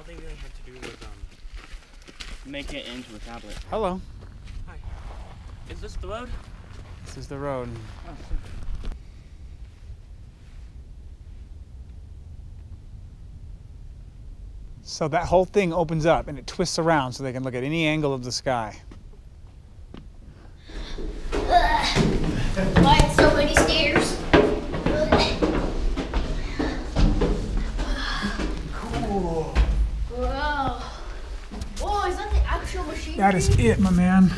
Um, make it into a tablet. Hello. Is this the road? This is the road. So that whole thing opens up and it twists around so they can look at any angle of the sky. Why so many stairs? Cool. Whoa. Oh, is that the actual machine? That is it, my man.